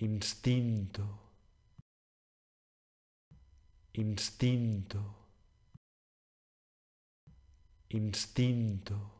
istinto, istinto, istinto.